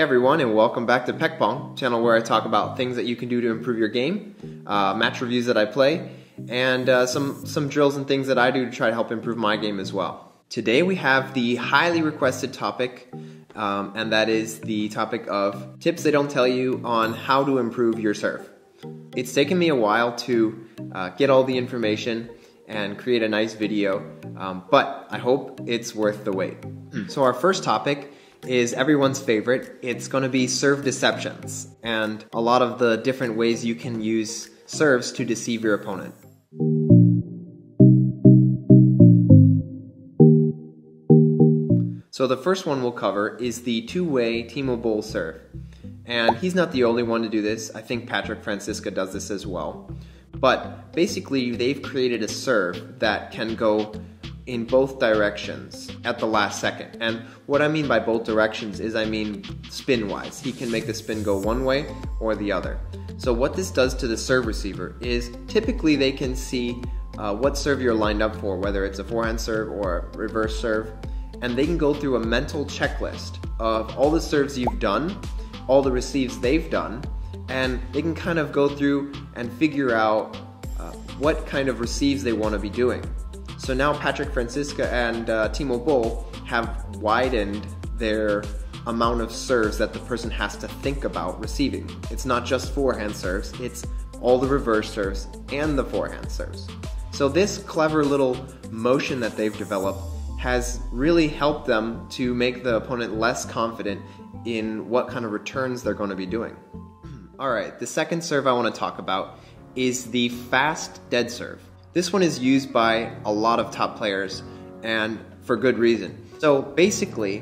Everyone, and welcome back to PechPong, channel where I talk about things that you can do to improve your game, uh, match reviews that I play, and uh, some some drills and things that I do to try to help improve my game as well. Today we have the highly requested topic, um, and that is the topic of tips they don't tell you on how to improve your serve. It's taken me a while to uh, get all the information and create a nice video, um, but I hope it's worth the wait. so our first topic is everyone's favorite. It's going to be serve deceptions and a lot of the different ways you can use serves to deceive your opponent. So the first one we'll cover is the two-way Timo Boll serve. And he's not the only one to do this. I think Patrick Franziska does this as well. But basically, they've created a serve that can go in both directions at the last second. And what I mean by both directions is I mean spin wise. He can make the spin go one way or the other. So, what this does to the serve receiver is typically they can see uh, what serve you're lined up for, whether it's a forehand serve or a reverse serve, and they can go through a mental checklist of all the serves you've done, all the receives they've done, and they can kind of go through and figure out uh, what kind of receives they want to be doing. So now Patrick Franziska and uh, Timo Boll have widened their amount of serves that the person has to think about receiving. It's not just forehand serves, it's all the reverse serves and the forehand serves. So this clever little motion that they've developed has really helped them to make the opponent less confident in what kind of returns they're going to be doing. All right, the second serve I want to talk about is the fast dead serve. This one is used by a lot of top players and for good reason. So basically,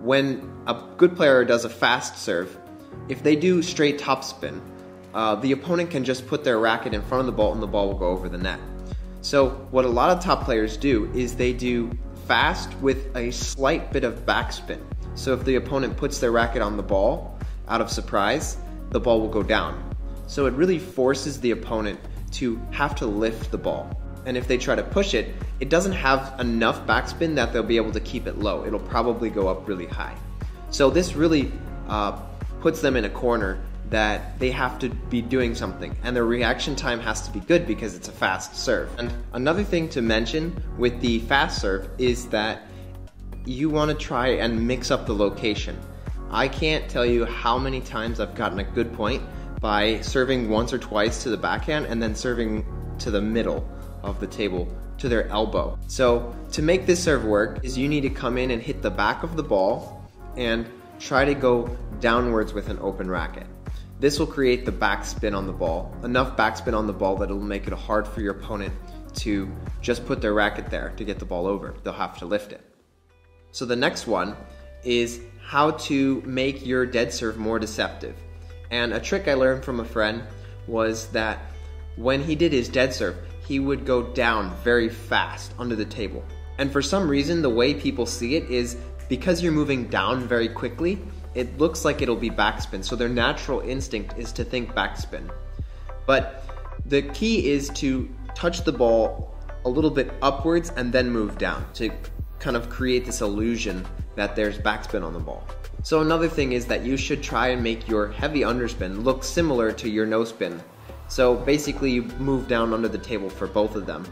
when a good player does a fast serve, if they do straight topspin, uh, the opponent can just put their racket in front of the ball and the ball will go over the net. So what a lot of top players do is they do fast with a slight bit of backspin. So if the opponent puts their racket on the ball out of surprise, the ball will go down. So it really forces the opponent to have to lift the ball. And if they try to push it, it doesn't have enough backspin that they'll be able to keep it low. It'll probably go up really high. So this really uh, puts them in a corner that they have to be doing something and their reaction time has to be good because it's a fast serve. And another thing to mention with the fast serve is that you want to try and mix up the location. I can't tell you how many times I've gotten a good point by serving once or twice to the backhand and then serving to the middle of the table to their elbow. So to make this serve work is you need to come in and hit the back of the ball and try to go downwards with an open racket. This will create the backspin on the ball, enough backspin on the ball that it'll make it hard for your opponent to just put their racket there to get the ball over. They'll have to lift it. So the next one is how to make your dead serve more deceptive. And a trick I learned from a friend was that when he did his dead serve, he would go down very fast under the table. And for some reason, the way people see it is because you're moving down very quickly, it looks like it'll be backspin. So their natural instinct is to think backspin. But the key is to touch the ball a little bit upwards and then move down to kind of create this illusion that there's backspin on the ball. So another thing is that you should try and make your heavy underspin look similar to your no spin. So basically you move down under the table for both of them.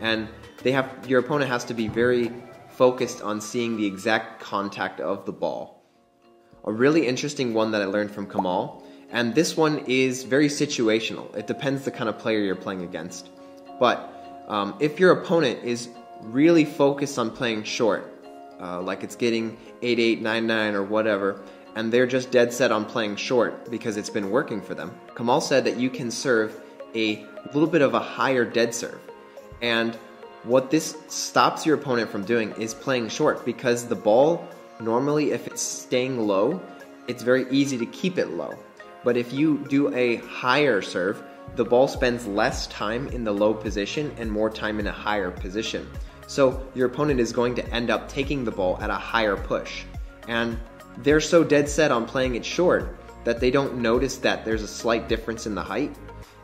And they have your opponent has to be very focused on seeing the exact contact of the ball. A really interesting one that I learned from Kamal, and this one is very situational. It depends the kind of player you're playing against. But um, if your opponent is really focused on playing short, uh, like it's getting 8 8, 9 9, or whatever, and they're just dead set on playing short because it's been working for them. Kamal said that you can serve a little bit of a higher dead serve. And what this stops your opponent from doing is playing short because the ball, normally, if it's staying low, it's very easy to keep it low. But if you do a higher serve, the ball spends less time in the low position and more time in a higher position. So your opponent is going to end up taking the ball at a higher push. And they're so dead set on playing it short that they don't notice that there's a slight difference in the height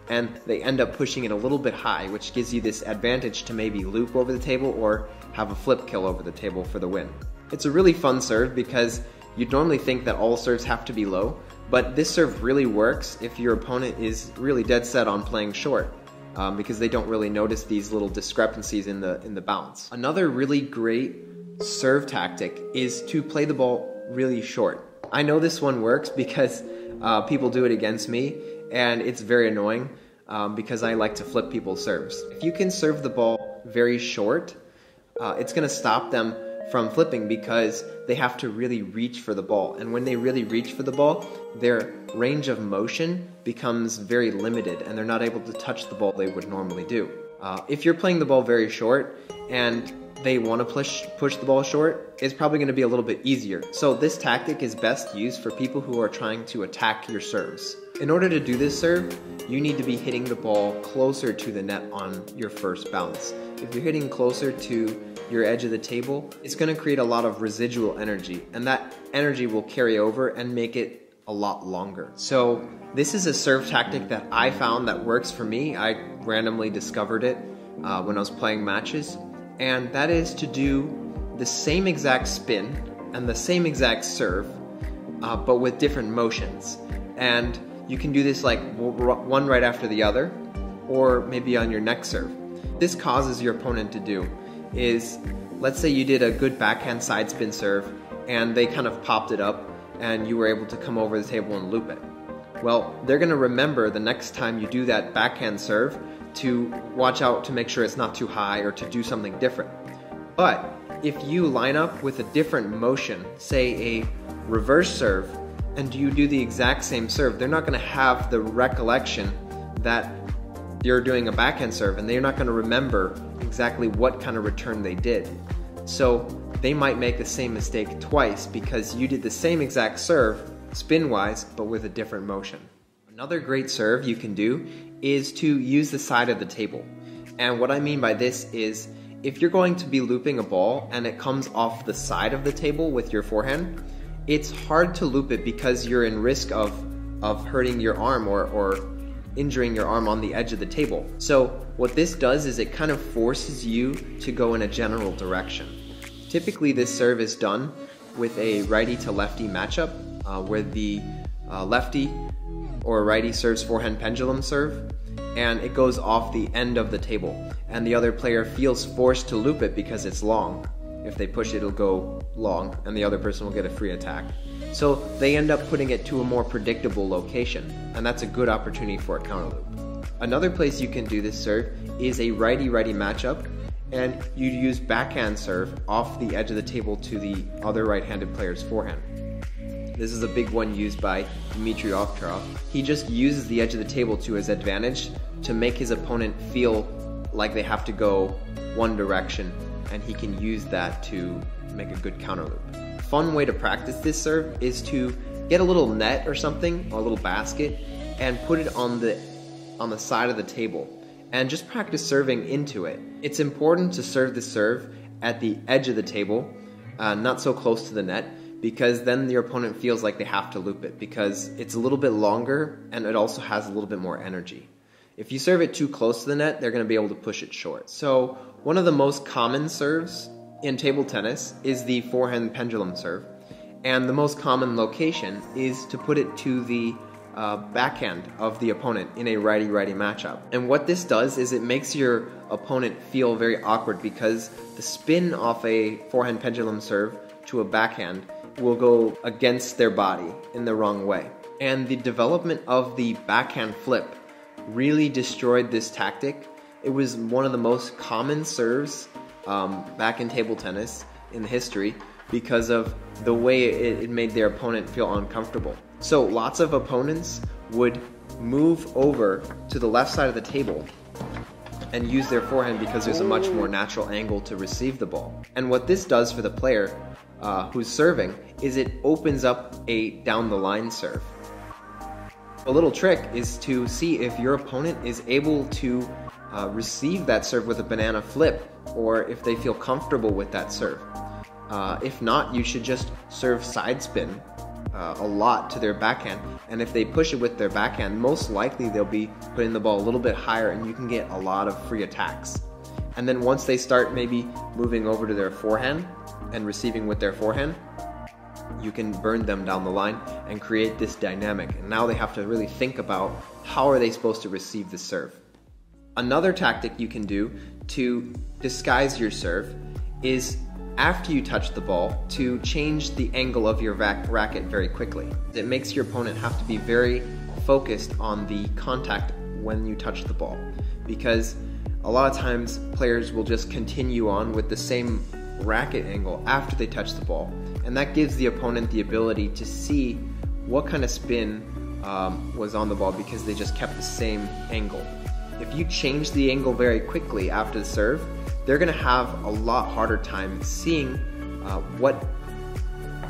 and they end up pushing it a little bit high, which gives you this advantage to maybe loop over the table or have a flip kill over the table for the win. It's a really fun serve because You'd normally think that all serves have to be low, but this serve really works if your opponent is really dead set on playing short. Um, because they don't really notice these little discrepancies in the in the bounce. Another really great serve tactic is to play the ball really short. I know this one works because uh, people do it against me, and it's very annoying um, because I like to flip people's serves. If you can serve the ball very short, uh, it's going to stop them from flipping because they have to really reach for the ball. And when they really reach for the ball, their range of motion becomes very limited and they're not able to touch the ball they would normally do. Uh, if you're playing the ball very short and they want to push push the ball short, it's probably going to be a little bit easier. So this tactic is best used for people who are trying to attack your serves. In order to do this serve, you need to be hitting the ball closer to the net on your first bounce. If you're hitting closer to your edge of the table, it's going to create a lot of residual energy, and that energy will carry over and make it a lot longer. So this is a serve tactic that I found that works for me. I randomly discovered it uh, when I was playing matches, and that is to do the same exact spin and the same exact serve, uh, but with different motions. And you can do this like one right after the other, or maybe on your next serve. This causes your opponent to do is let's say you did a good backhand side spin serve and they kind of popped it up and you were able to come over the table and loop it. Well, they're going to remember the next time you do that backhand serve to watch out to make sure it's not too high or to do something different. But if you line up with a different motion, say a reverse serve, and you do the exact same serve, they're not going to have the recollection that you're doing a backhand serve and they're not going to remember exactly what kind of return they did. So they might make the same mistake twice because you did the same exact serve, spin wise, but with a different motion. Another great serve you can do is to use the side of the table. And what I mean by this is if you're going to be looping a ball and it comes off the side of the table with your forehand, it's hard to loop it because you're in risk of, of hurting your arm or, or injuring your arm on the edge of the table. So what this does is it kind of forces you to go in a general direction. Typically this serve is done with a righty to lefty matchup uh, where the uh, lefty or righty serves forehand pendulum serve and it goes off the end of the table and the other player feels forced to loop it because it's long. If they push it, it'll go long and the other person will get a free attack. So they end up putting it to a more predictable location, and that's a good opportunity for a counter loop. Another place you can do this serve is a righty-righty matchup, and you use backhand serve off the edge of the table to the other right-handed player's forehand. This is a big one used by Dimitrij Ovtcharov. He just uses the edge of the table to his advantage to make his opponent feel like they have to go one direction, and he can use that to make a good counter loop fun way to practice this serve is to get a little net or something, or a little basket, and put it on the on the side of the table, and just practice serving into it. It's important to serve the serve at the edge of the table, uh, not so close to the net, because then your opponent feels like they have to loop it because it's a little bit longer and it also has a little bit more energy. If you serve it too close to the net, they're going to be able to push it short. So one of the most common serves in table tennis is the forehand pendulum serve, and the most common location is to put it to the uh, backhand of the opponent in a righty righty matchup. And what this does is it makes your opponent feel very awkward because the spin off a forehand pendulum serve to a backhand will go against their body in the wrong way. And the development of the backhand flip really destroyed this tactic. It was one of the most common serves um, back in table tennis in the history because of the way it, it made their opponent feel uncomfortable. So lots of opponents would move over to the left side of the table and use their forehand because there's a much more natural angle to receive the ball. And what this does for the player uh, who's serving is it opens up a down the line serve. A little trick is to see if your opponent is able to uh, receive that serve with a banana flip or if they feel comfortable with that serve. Uh, if not, you should just serve side spin uh, a lot to their backhand. And if they push it with their backhand, most likely they'll be putting the ball a little bit higher and you can get a lot of free attacks. And then once they start maybe moving over to their forehand and receiving with their forehand, you can burn them down the line and create this dynamic. And now they have to really think about how are they supposed to receive the serve. Another tactic you can do to disguise your serve is after you touch the ball to change the angle of your racket very quickly. It makes your opponent have to be very focused on the contact when you touch the ball because a lot of times players will just continue on with the same racket angle after they touch the ball and that gives the opponent the ability to see what kind of spin um, was on the ball because they just kept the same angle. If you change the angle very quickly after the serve, they're going to have a lot harder time seeing uh, what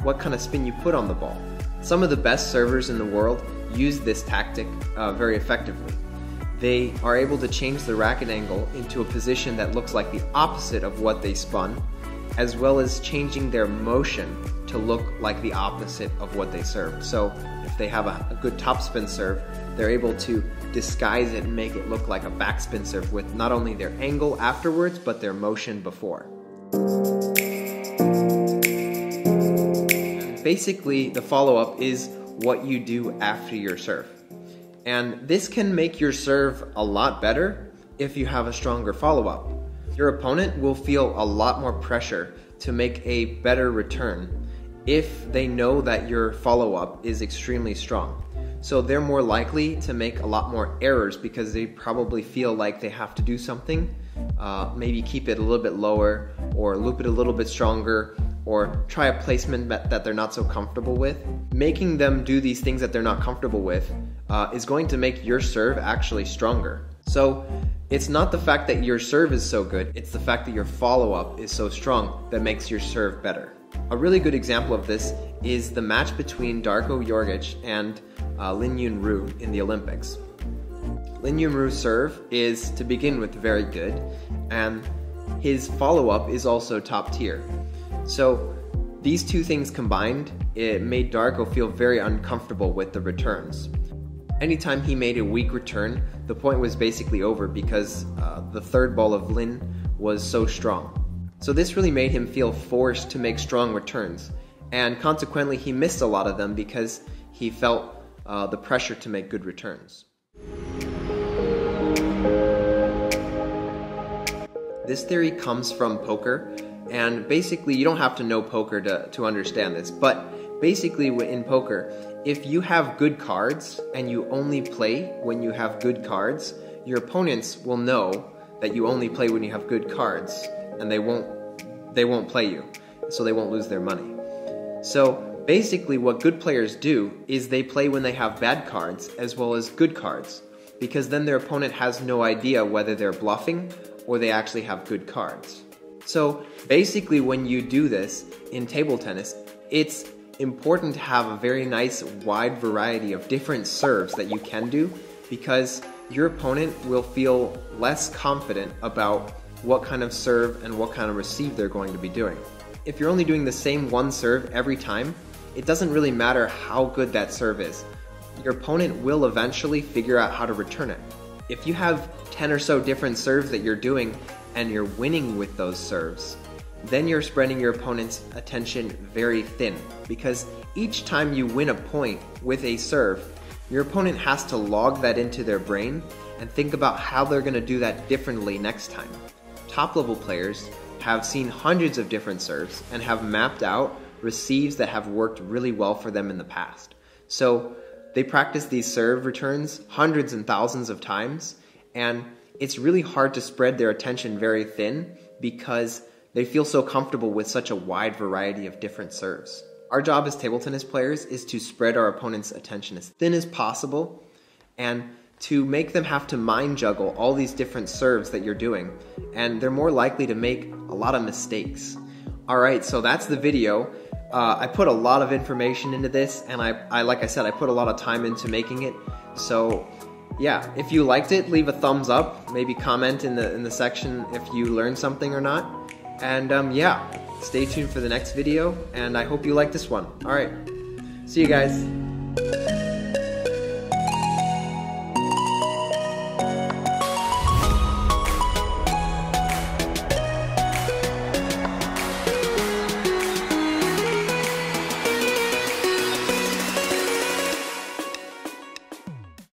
what kind of spin you put on the ball. Some of the best servers in the world use this tactic uh, very effectively. They are able to change the racket angle into a position that looks like the opposite of what they spun, as well as changing their motion to look like the opposite of what they served. So they have a, a good topspin serve, they're able to disguise it and make it look like a backspin serve with not only their angle afterwards, but their motion before. Basically, the follow-up is what you do after your serve. And this can make your serve a lot better if you have a stronger follow-up. Your opponent will feel a lot more pressure to make a better return if they know that your follow-up is extremely strong. So they're more likely to make a lot more errors because they probably feel like they have to do something, uh, maybe keep it a little bit lower or loop it a little bit stronger or try a placement that they're not so comfortable with. Making them do these things that they're not comfortable with uh, is going to make your serve actually stronger. So it's not the fact that your serve is so good, it's the fact that your follow up is so strong that makes your serve better. A really good example of this is the match between Darko Jorgic and uh, Lin Yun Ju in the Olympics. Lin Yun Ju's serve is, to begin with, very good, and his follow up is also top tier. So, these two things combined, it made Darko feel very uncomfortable with the returns. Anytime he made a weak return, the point was basically over because uh, the third ball of Lin was so strong. So, this really made him feel forced to make strong returns, and consequently, he missed a lot of them because he felt uh, the pressure to make good returns. This theory comes from poker, and basically, you don't have to know poker to, to understand this, but basically, in poker, if you have good cards and you only play when you have good cards, your opponents will know that you only play when you have good cards, and they won't they won't play you, so they won't lose their money. So Basically, what good players do is they play when they have bad cards as well as good cards, because then their opponent has no idea whether they're bluffing or they actually have good cards. So basically, when you do this in table tennis, it's important to have a very nice wide variety of different serves that you can do because your opponent will feel less confident about what kind of serve and what kind of receive they're going to be doing. If you're only doing the same one serve every time, it doesn't really matter how good that serve is. Your opponent will eventually figure out how to return it. If you have 10 or so different serves that you're doing and you're winning with those serves, then you're spreading your opponent's attention very thin because each time you win a point with a serve, your opponent has to log that into their brain and think about how they're going to do that differently next time. Top level players have seen hundreds of different serves and have mapped out receives that have worked really well for them in the past. So they practice these serve returns hundreds and thousands of times, and it's really hard to spread their attention very thin because they feel so comfortable with such a wide variety of different serves. Our job as table tennis players is to spread our opponent's attention as thin as possible and to make them have to mind juggle all these different serves that you're doing, and they're more likely to make a lot of mistakes. Alright, so that's the video. Uh, I put a lot of information into this, and I, I, like I said, I put a lot of time into making it. So, yeah, if you liked it, leave a thumbs up. Maybe comment in the in the section if you learned something or not. And um, yeah, stay tuned for the next video. And I hope you like this one. All right, see you guys.